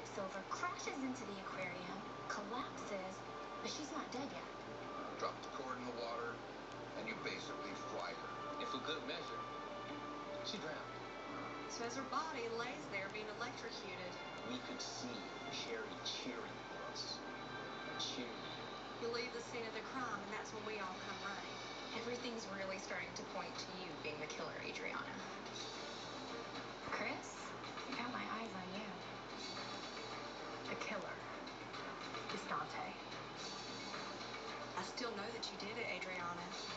and she tips over, crashes into the aquarium, collapses, but she's not dead yet. Drop the cord in the water, and you basically fry her. If for good measure, she drowned. So as her body lays there being electrocuted, We could see Sherry cheering for us. Cheering. you leave the scene of the crime, and that's when we all come running. Everything's really starting to point to you being the killer, Adriana. Chris, I got my eyes on you. The killer is Dontae. I still know that you did it, Adriana.